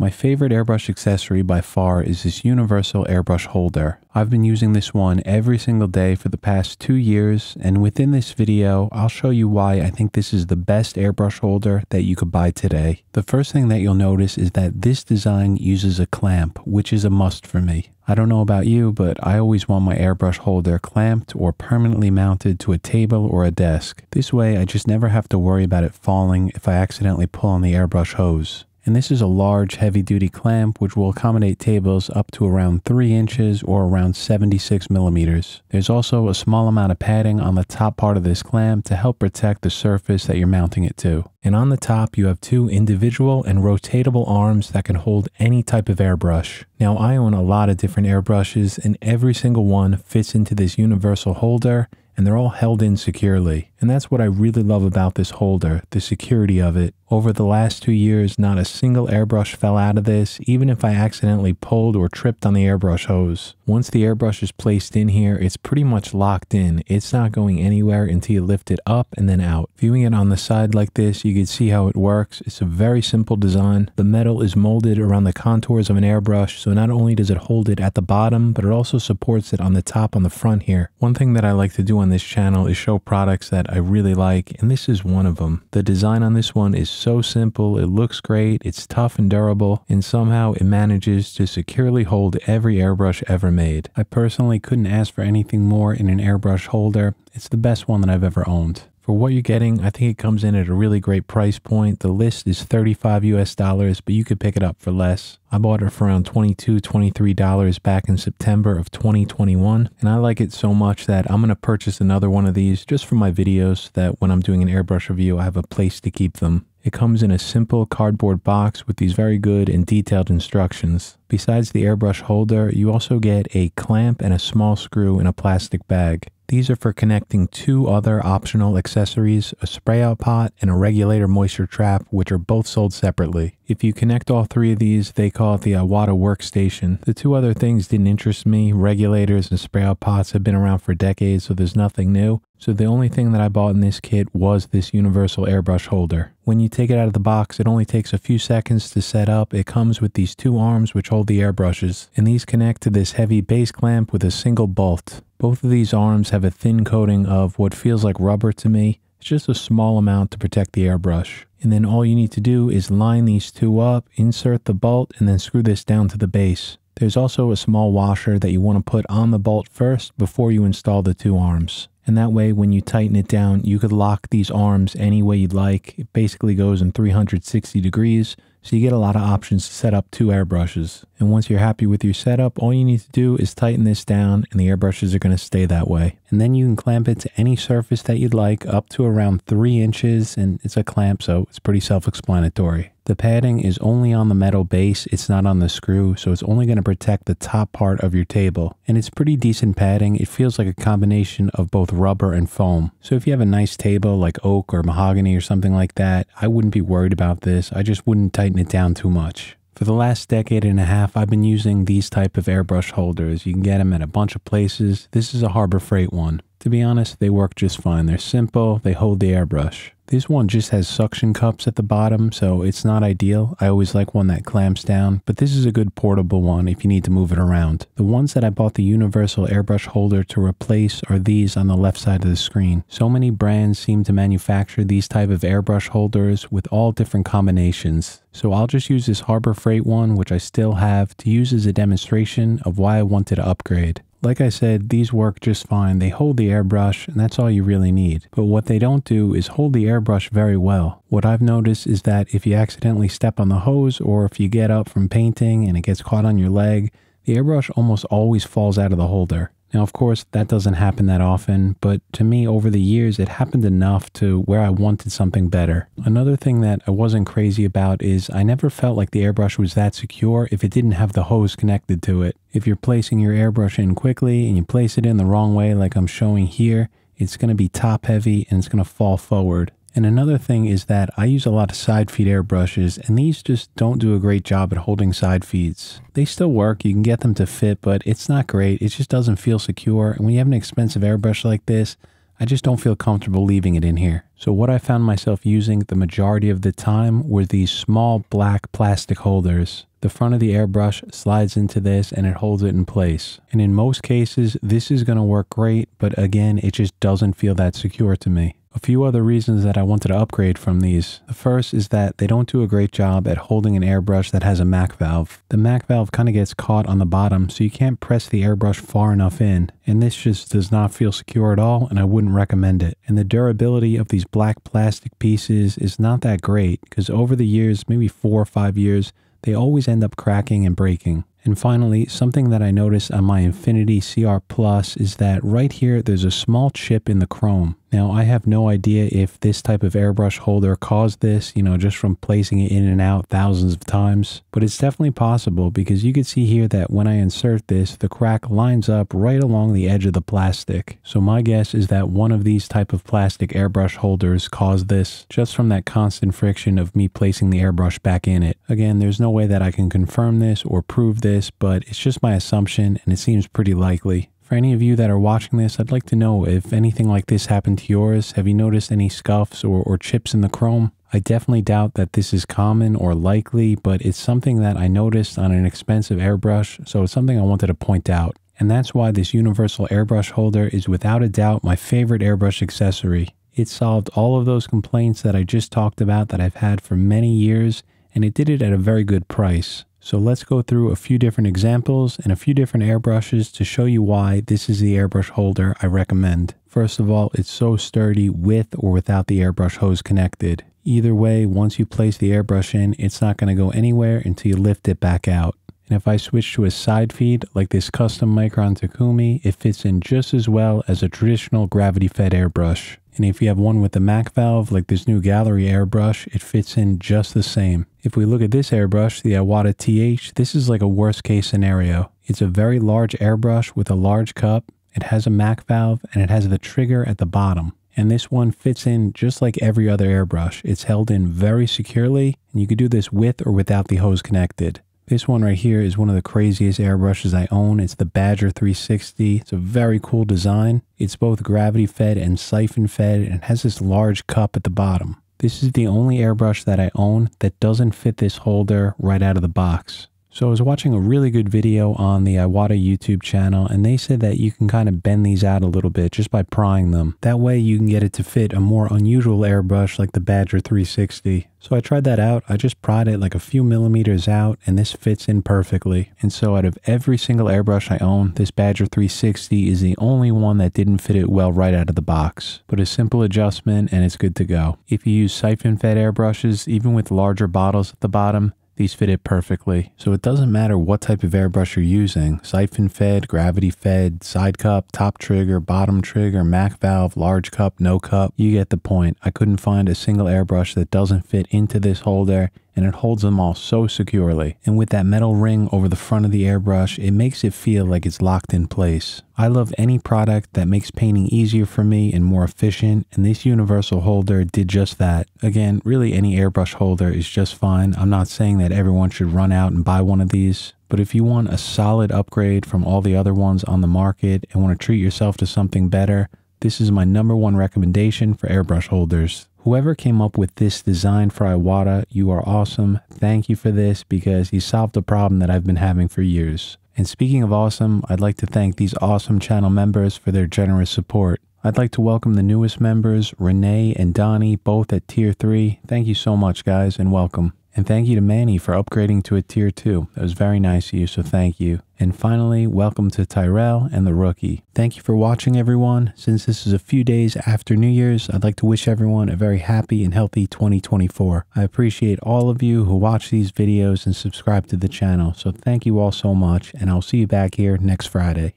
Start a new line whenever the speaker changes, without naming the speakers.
My favorite airbrush accessory by far is this universal airbrush holder. I've been using this one every single day for the past two years, and within this video, I'll show you why I think this is the best airbrush holder that you could buy today. The first thing that you'll notice is that this design uses a clamp, which is a must for me. I don't know about you, but I always want my airbrush holder clamped or permanently mounted to a table or a desk. This way, I just never have to worry about it falling if I accidentally pull on the airbrush hose and this is a large heavy duty clamp which will accommodate tables up to around 3 inches or around 76 millimeters. There's also a small amount of padding on the top part of this clamp to help protect the surface that you're mounting it to. And on the top you have two individual and rotatable arms that can hold any type of airbrush. Now I own a lot of different airbrushes and every single one fits into this universal holder and they're all held in securely. And that's what I really love about this holder, the security of it. Over the last two years, not a single airbrush fell out of this, even if I accidentally pulled or tripped on the airbrush hose. Once the airbrush is placed in here, it's pretty much locked in. It's not going anywhere until you lift it up and then out. Viewing it on the side like this, you can see how it works. It's a very simple design. The metal is molded around the contours of an airbrush, so not only does it hold it at the bottom, but it also supports it on the top on the front here. One thing that I like to do on this channel is show products that I really like, and this is one of them. The design on this one is so simple, it looks great, it's tough and durable, and somehow it manages to securely hold every airbrush ever made. I personally couldn't ask for anything more in an airbrush holder. It's the best one that I've ever owned. For what you're getting, I think it comes in at a really great price point. The list is 35 US dollars, but you could pick it up for less. I bought it for around 22 $23 back in September of 2021, and I like it so much that I'm going to purchase another one of these just for my videos that when I'm doing an airbrush review, I have a place to keep them. It comes in a simple cardboard box with these very good and detailed instructions. Besides the airbrush holder, you also get a clamp and a small screw in a plastic bag. These are for connecting two other optional accessories, a spray out pot and a regulator moisture trap, which are both sold separately. If you connect all three of these, they call it the Iwata workstation. The two other things didn't interest me. Regulators and spray out pots have been around for decades, so there's nothing new. So the only thing that I bought in this kit was this universal airbrush holder. When you take it out of the box, it only takes a few seconds to set up. It comes with these two arms which hold the airbrushes, and these connect to this heavy base clamp with a single bolt. Both of these arms have a thin coating of what feels like rubber to me. It's just a small amount to protect the airbrush. And then all you need to do is line these two up, insert the bolt, and then screw this down to the base. There's also a small washer that you want to put on the bolt first before you install the two arms. And that way, when you tighten it down, you could lock these arms any way you'd like. It basically goes in 360 degrees. So you get a lot of options to set up two airbrushes. And once you're happy with your setup, all you need to do is tighten this down and the airbrushes are going to stay that way. And then you can clamp it to any surface that you'd like up to around three inches and it's a clamp so it's pretty self-explanatory. The padding is only on the metal base, it's not on the screw, so it's only going to protect the top part of your table. And it's pretty decent padding, it feels like a combination of both rubber and foam. So if you have a nice table like oak or mahogany or something like that, I wouldn't be worried about this, I just wouldn't tighten it down too much. For the last decade and a half, I've been using these type of airbrush holders. You can get them at a bunch of places. This is a Harbor Freight one. To be honest, they work just fine. They're simple, they hold the airbrush. This one just has suction cups at the bottom, so it's not ideal. I always like one that clamps down, but this is a good portable one if you need to move it around. The ones that I bought the universal airbrush holder to replace are these on the left side of the screen. So many brands seem to manufacture these type of airbrush holders with all different combinations. So I'll just use this Harbor Freight one, which I still have, to use as a demonstration of why I wanted to upgrade. Like I said, these work just fine. They hold the airbrush and that's all you really need. But what they don't do is hold the airbrush very well. What I've noticed is that if you accidentally step on the hose or if you get up from painting and it gets caught on your leg, the airbrush almost always falls out of the holder. Now, of course, that doesn't happen that often, but to me, over the years, it happened enough to where I wanted something better. Another thing that I wasn't crazy about is I never felt like the airbrush was that secure if it didn't have the hose connected to it. If you're placing your airbrush in quickly and you place it in the wrong way, like I'm showing here, it's going to be top heavy and it's going to fall forward. And another thing is that I use a lot of side feed airbrushes and these just don't do a great job at holding side feeds. They still work, you can get them to fit, but it's not great. It just doesn't feel secure. And when you have an expensive airbrush like this, I just don't feel comfortable leaving it in here. So what I found myself using the majority of the time were these small black plastic holders. The front of the airbrush slides into this and it holds it in place. And in most cases, this is going to work great, but again, it just doesn't feel that secure to me. A few other reasons that I wanted to upgrade from these. The first is that they don't do a great job at holding an airbrush that has a MAC valve. The MAC valve kind of gets caught on the bottom, so you can't press the airbrush far enough in. And this just does not feel secure at all, and I wouldn't recommend it. And the durability of these black plastic pieces is not that great, because over the years, maybe four or five years, they always end up cracking and breaking. And finally, something that I noticed on my Infinity CR Plus is that right here, there's a small chip in the chrome. Now, I have no idea if this type of airbrush holder caused this, you know, just from placing it in and out thousands of times, but it's definitely possible because you can see here that when I insert this, the crack lines up right along the edge of the plastic. So my guess is that one of these type of plastic airbrush holders caused this just from that constant friction of me placing the airbrush back in it. Again, there's no way that I can confirm this or prove this, but it's just my assumption and it seems pretty likely. For any of you that are watching this, I'd like to know if anything like this happened to yours. Have you noticed any scuffs or, or chips in the chrome? I definitely doubt that this is common or likely, but it's something that I noticed on an expensive airbrush, so it's something I wanted to point out. And that's why this universal airbrush holder is without a doubt my favorite airbrush accessory. It solved all of those complaints that I just talked about that I've had for many years, and it did it at a very good price. So let's go through a few different examples and a few different airbrushes to show you why this is the airbrush holder I recommend. First of all, it's so sturdy with or without the airbrush hose connected. Either way, once you place the airbrush in, it's not going to go anywhere until you lift it back out. And if I switch to a side feed like this custom Micron Takumi, it fits in just as well as a traditional gravity fed airbrush. And if you have one with the MAC valve, like this new Gallery airbrush, it fits in just the same. If we look at this airbrush, the Iwata TH, this is like a worst case scenario. It's a very large airbrush with a large cup. It has a MAC valve and it has the trigger at the bottom. And this one fits in just like every other airbrush. It's held in very securely and you could do this with or without the hose connected. This one right here is one of the craziest airbrushes I own. It's the Badger 360. It's a very cool design. It's both gravity fed and siphon fed and has this large cup at the bottom. This is the only airbrush that I own that doesn't fit this holder right out of the box. So I was watching a really good video on the Iwata YouTube channel and they said that you can kind of bend these out a little bit just by prying them. That way you can get it to fit a more unusual airbrush like the Badger 360. So I tried that out. I just pried it like a few millimeters out and this fits in perfectly. And so out of every single airbrush I own, this Badger 360 is the only one that didn't fit it well right out of the box. But a simple adjustment and it's good to go. If you use siphon fed airbrushes, even with larger bottles at the bottom, these fit it perfectly. So it doesn't matter what type of airbrush you're using, siphon fed, gravity fed, side cup, top trigger, bottom trigger, MAC valve, large cup, no cup, you get the point. I couldn't find a single airbrush that doesn't fit into this holder and it holds them all so securely. And with that metal ring over the front of the airbrush, it makes it feel like it's locked in place. I love any product that makes painting easier for me and more efficient, and this universal holder did just that. Again, really any airbrush holder is just fine. I'm not saying that everyone should run out and buy one of these, but if you want a solid upgrade from all the other ones on the market and want to treat yourself to something better, this is my number one recommendation for airbrush holders. Whoever came up with this design for Iwata, you are awesome. Thank you for this because you solved a problem that I've been having for years. And speaking of awesome, I'd like to thank these awesome channel members for their generous support. I'd like to welcome the newest members, Renee and Donnie, both at Tier 3. Thank you so much, guys, and welcome. And thank you to Manny for upgrading to a tier 2. That was very nice of you, so thank you. And finally, welcome to Tyrell and the rookie. Thank you for watching, everyone. Since this is a few days after New Year's, I'd like to wish everyone a very happy and healthy 2024. I appreciate all of you who watch these videos and subscribe to the channel, so thank you all so much, and I'll see you back here next Friday.